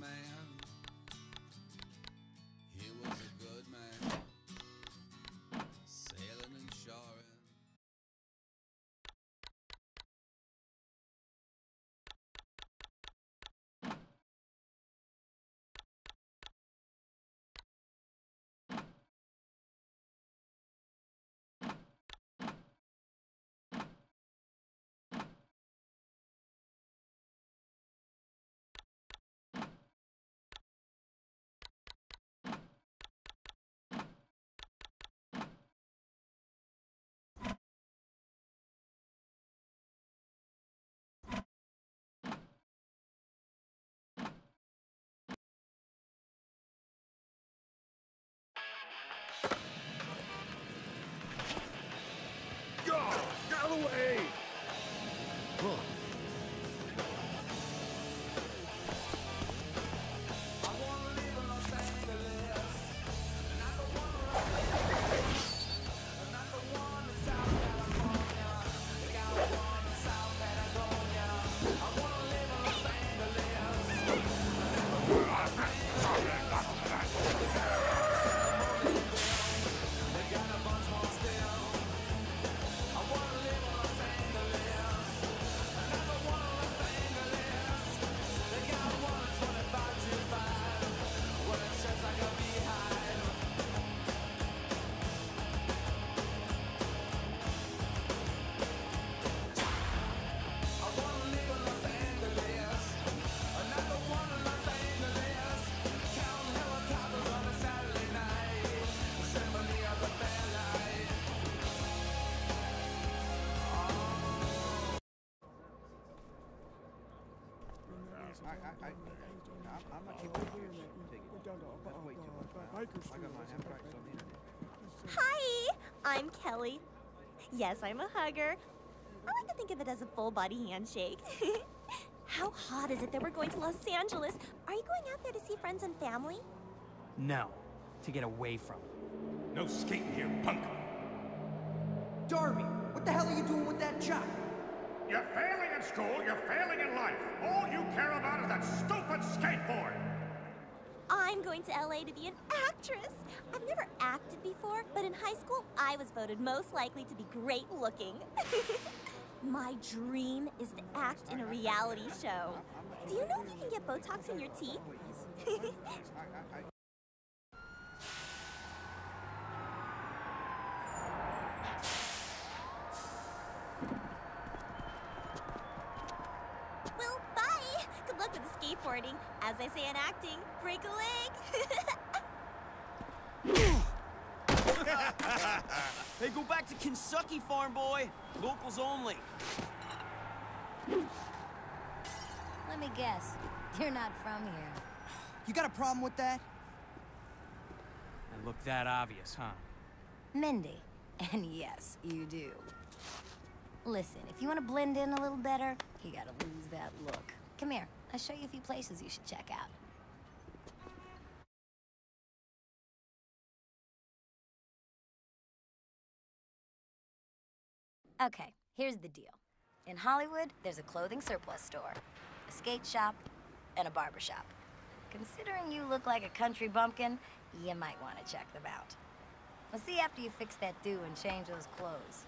man. I, I, I, I'm, I'm not keeping it here. Take it. That's way too much. I got my handbags on the internet. Hi, I'm Kelly. Yes, I'm a hugger. I like to think of it as a full body handshake. How hot is it that we're going to Los Angeles? Are you going out there to see friends and family? No, to get away from it. No skating here, punk! Darby, what the hell are you doing with that job? You're failing school, you're failing in life. All you care about is that stupid skateboard! I'm going to LA to be an actress. I've never acted before, but in high school, I was voted most likely to be great looking. My dream is to act in a reality show. Do you know if you can get Botox in your teeth? I, I, I, well, bye. Good luck with the skateboarding. As I say in acting, break a leg. Hey, go back to Kentucky, farm boy. Locals only. Let me guess. You're not from here. You got a problem with that? I look that obvious, huh? Mindy. And yes, you do. Listen, if you want to blend in a little better, you gotta lose that look. Come here, I'll show you a few places you should check out. Okay, here's the deal. In Hollywood, there's a clothing surplus store, a skate shop, and a barber shop. Considering you look like a country bumpkin, you might want to check them out. We'll see after you fix that do and change those clothes.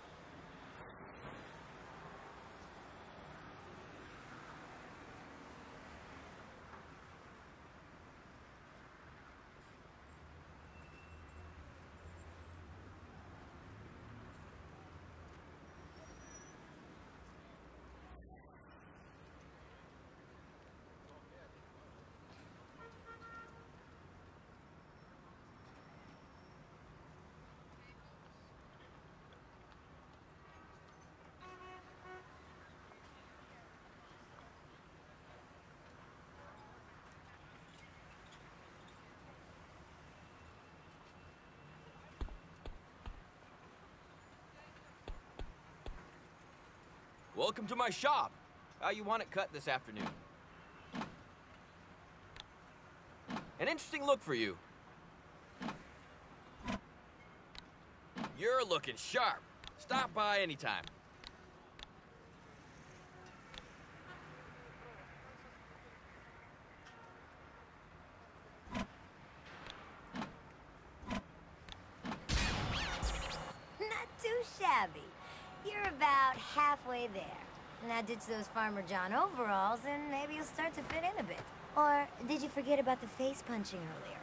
Welcome to my shop. How you want it cut this afternoon? An interesting look for you. You're looking sharp. Stop by anytime. shabby. You're about halfway there. Now ditch those Farmer John overalls and maybe you'll start to fit in a bit. Or did you forget about the face punching earlier?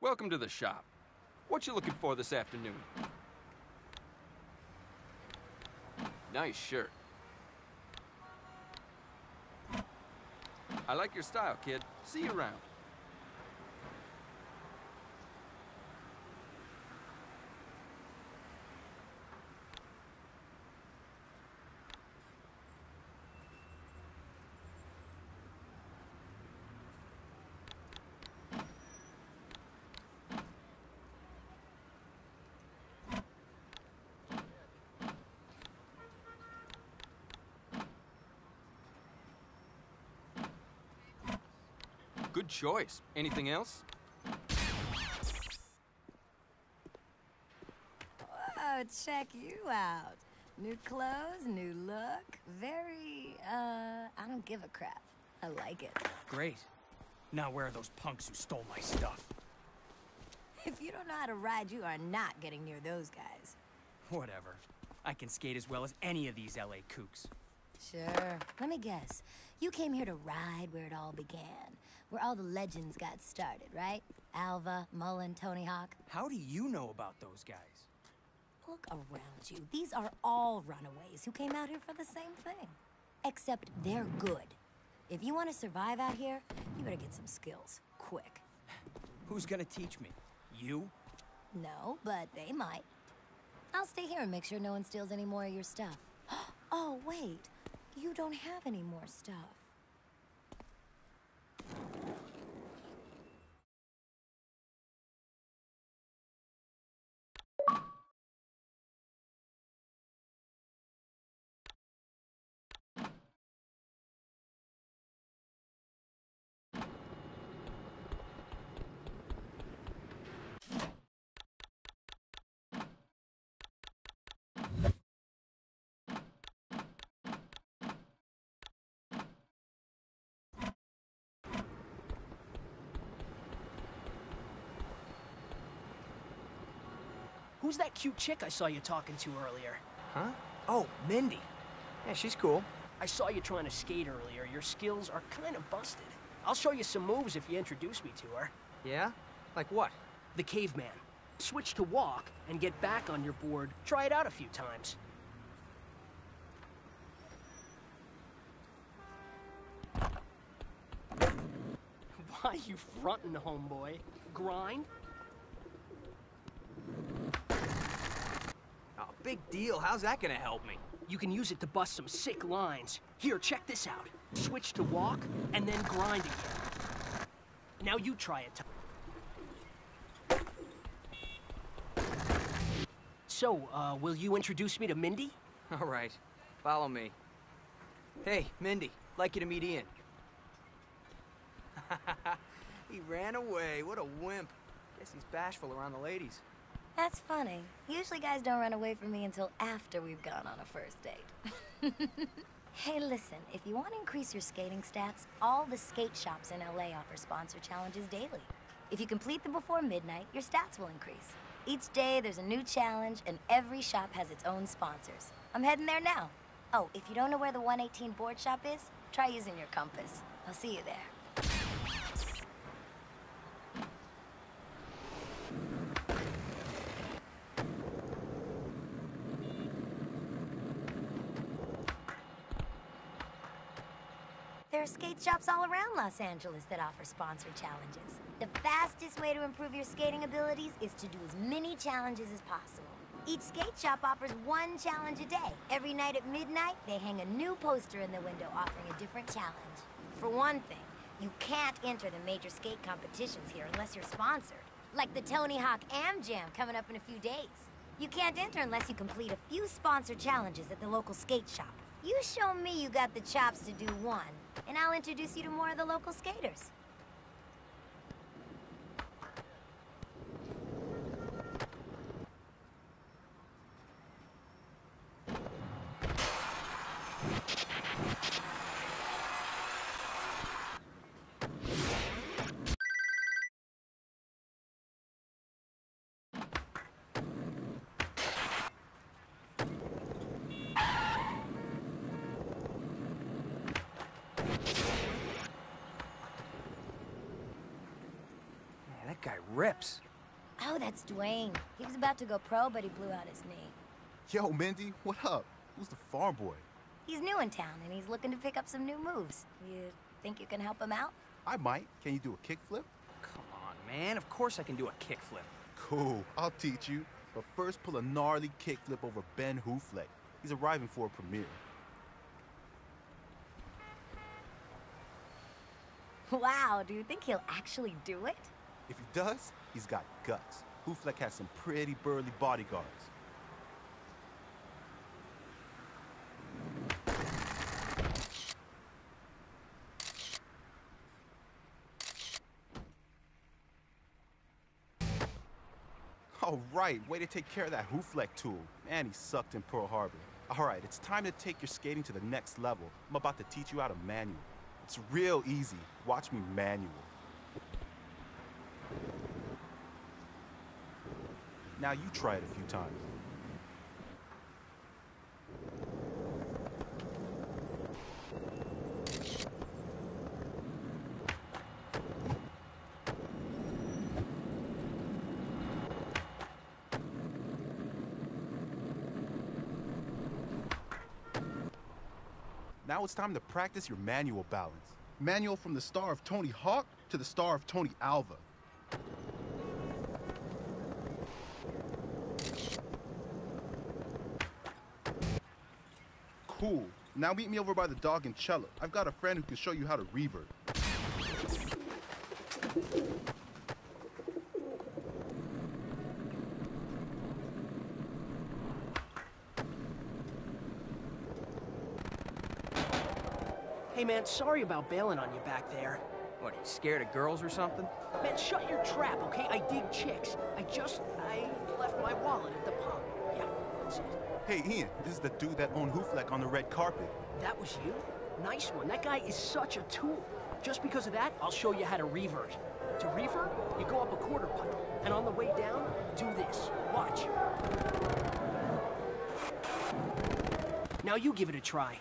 Welcome to the shop. What you looking for this afternoon? Nice shirt. I like your style, kid. See you around. Good choice. Anything else? Oh, check you out. New clothes, new look. Very, uh, I don't give a crap. I like it. Great. Now where are those punks who stole my stuff? If you don't know how to ride, you are not getting near those guys. Whatever. I can skate as well as any of these LA kooks. Sure. Let me guess. You came here to ride where it all began. Where all the legends got started, right? Alva, Mullen, Tony Hawk. How do you know about those guys? Look around you. These are all runaways who came out here for the same thing. Except they're good. If you want to survive out here, you better get some skills. Quick. Who's gonna teach me? You? No, but they might. I'll stay here and make sure no one steals any more of your stuff. Oh, wait. You don't have any more stuff. Who's that cute chick I saw you talking to earlier? Huh? Oh, Mindy. Yeah, she's cool. I saw you trying to skate earlier. Your skills are kind of busted. I'll show you some moves if you introduce me to her. Yeah? Like what? The caveman. Switch to walk and get back on your board. Try it out a few times. Why you frontin', homeboy? Grind? Big deal. How's that gonna help me? You can use it to bust some sick lines. Here, check this out. Switch to walk, and then grind again. Now you try it. So, uh, will you introduce me to Mindy? All right. Follow me. Hey, Mindy. Like you to meet Ian. he ran away. What a wimp. Guess he's bashful around the ladies. That's funny. Usually guys don't run away from me until after we've gone on a first date. hey, listen, if you want to increase your skating stats, all the skate shops in LA offer sponsor challenges daily. If you complete them before midnight, your stats will increase. Each day there's a new challenge, and every shop has its own sponsors. I'm heading there now. Oh, if you don't know where the 118 board shop is, try using your compass. I'll see you there. There are skate shops all around Los Angeles that offer sponsor challenges. The fastest way to improve your skating abilities is to do as many challenges as possible. Each skate shop offers one challenge a day. Every night at midnight, they hang a new poster in the window offering a different challenge. For one thing, you can't enter the major skate competitions here unless you're sponsored. Like the Tony Hawk Am Jam coming up in a few days. You can't enter unless you complete a few sponsored challenges at the local skate shop. You show me you got the chops to do one, and I'll introduce you to more of the local skaters. guy rips. Oh, that's Dwayne. He was about to go pro, but he blew out his knee. Yo, Mindy, what up? Who's the farm boy? He's new in town, and he's looking to pick up some new moves. You think you can help him out? I might. Can you do a kickflip? Come on, man. Of course I can do a kickflip. Cool, I'll teach you. But first, pull a gnarly kickflip over Ben Hoofleck. He's arriving for a premiere. Wow, do you think he'll actually do it? If he does, he's got guts. Hoofleck has some pretty burly bodyguards. All right, way to take care of that Hoofleck tool. Man, he sucked in Pearl Harbor. All right, it's time to take your skating to the next level. I'm about to teach you how to manual. It's real easy. Watch me manual. Now you try it a few times. Now it's time to practice your manual balance. Manual from the star of Tony Hawk to the star of Tony Alva. Cool. Now meet me over by the dog and cello. I've got a friend who can show you how to revert. Hey man, sorry about bailing on you back there. What, are you scared of girls or something? Man, shut your trap, okay? I dig chicks. I just, I left my wallet at the pub. Yeah, that's it. Hey, Ian, this is the dude that owned Hoofleck on the red carpet. That was you? Nice one. That guy is such a tool. Just because of that, I'll show you how to revert. To revert, you go up a quarter pipe, and on the way down, do this. Watch. Now you give it a try.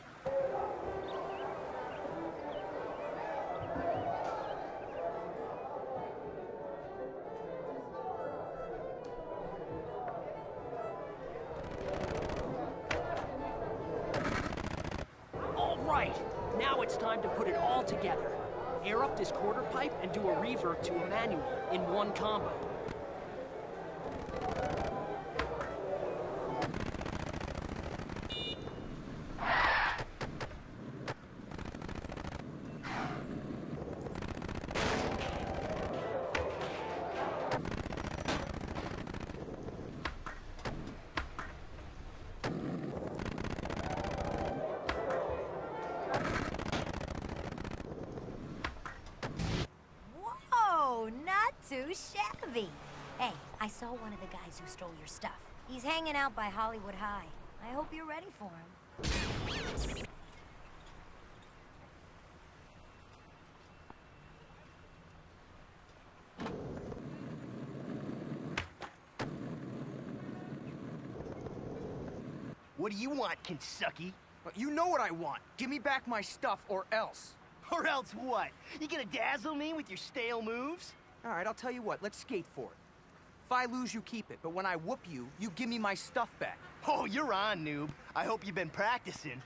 It's time to put it all together. Air up this quarter pipe and do a revert to a manual in one combo. Too shabby. Hey, I saw one of the guys who stole your stuff. He's hanging out by Hollywood High. I hope you're ready for him. What do you want, Kentucky? Uh, you know what I want. Give me back my stuff or else. Or else what? You gonna dazzle me with your stale moves? All right, I'll tell you what. Let's skate for it. If I lose, you keep it. But when I whoop you, you give me my stuff back. Oh, you're on, noob. I hope you've been practicing.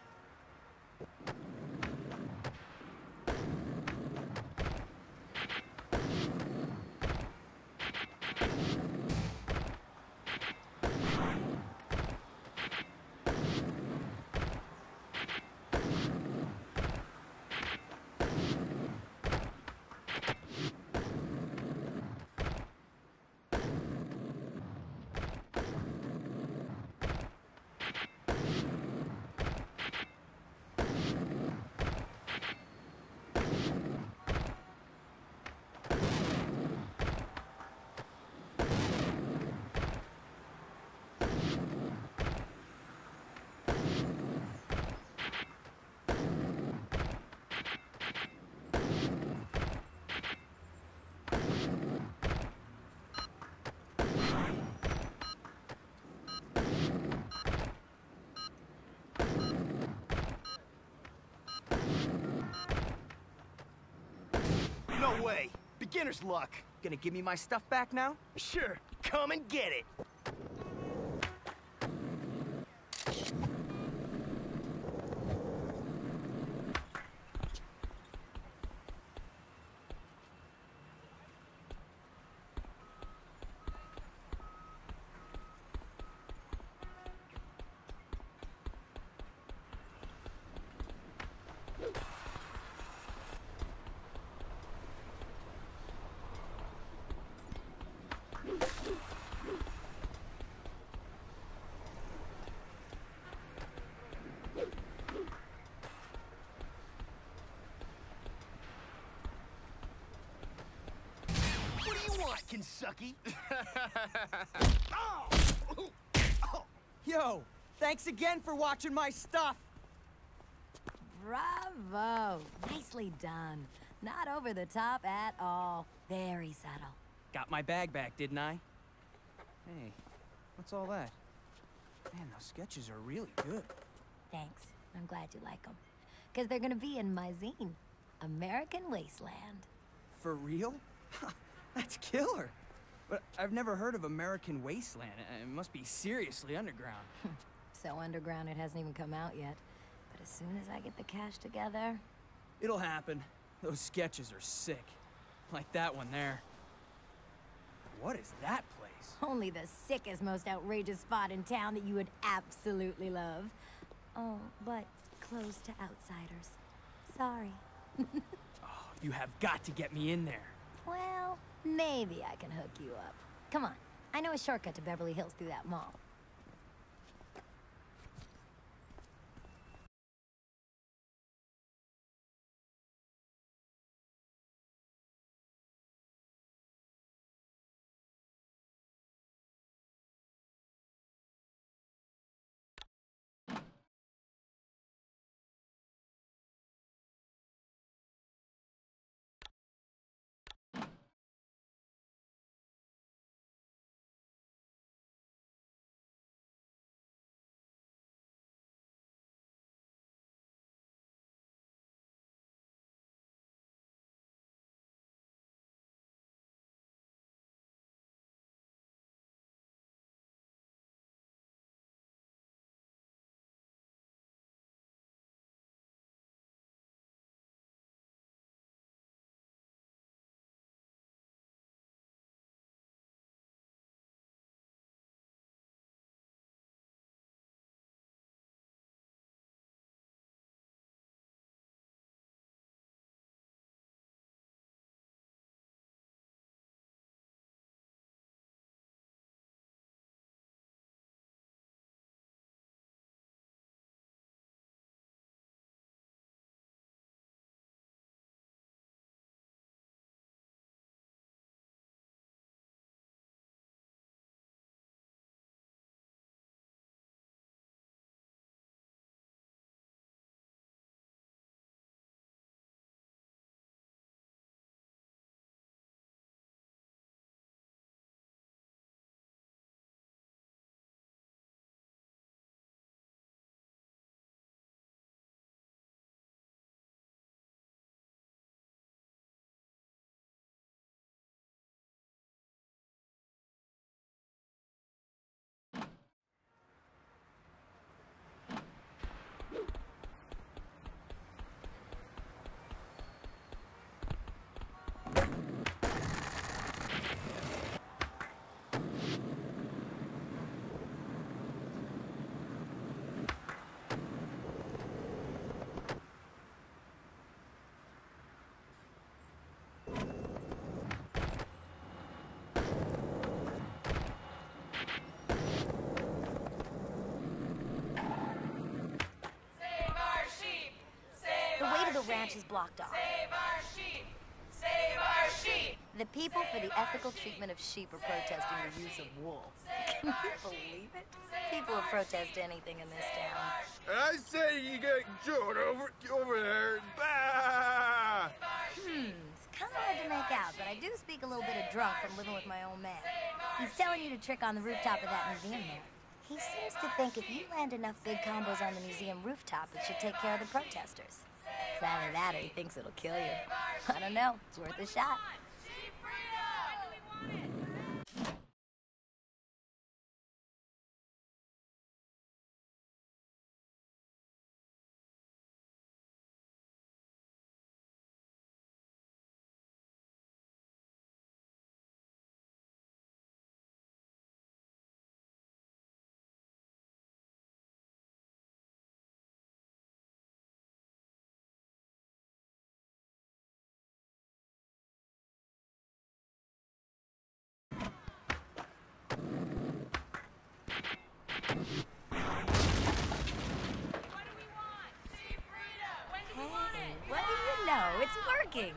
way. Beginner's luck. Gonna give me my stuff back now? Sure, come and get it. Do you want, Kensucky? Oh. Yo, thanks again for watching my stuff. Bravo! Nicely done. Not over the top at all. Very subtle. Got my bag back, didn't I? Hey, what's all that? Man, those sketches are really good. Thanks. I'm glad you like them. Because they're gonna be in my zine, American Wasteland. For real? That's killer. But I've never heard of American Wasteland. It must be seriously underground. So underground it hasn't even come out yet. But as soon as I get the cash together, It'll happen. Those sketches are sick. Like that one there. What is that place? only the sickest, most outrageous spot in town that you would absolutely love. Oh, but closed to outsiders. Sorry. oh, You have got to get me in there. Well, maybe I can hook you up. Come on. I know a shortcut to Beverly Hills through that mall. Ranch is blocked off. Save our sheep! Save our sheep! The people for the ethical treatment of sheep are protesting the use of wool. Can you believe it? People will protest anything in this town. I say you get Joe over over there. Bah! Hmm, it's kind of hard to make out, but I do speak a little bit of drunk from living with my old man. He's telling you to trick on the rooftop of that museum there. He seems to think if you land enough big combos on the museum rooftop, it should take care of the protesters. It's either that or he thinks it'll kill you. I don't know. It's worth a shot. Know? It's working.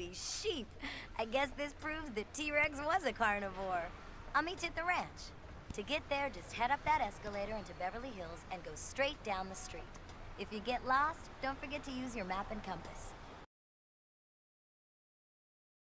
Holy sheep! I guess this proves that T-Rex was a carnivore. I'll meet you at the ranch. To get there, just head up that escalator into Beverly Hills and go straight down the street. If you get lost, don't forget to use your map and compass.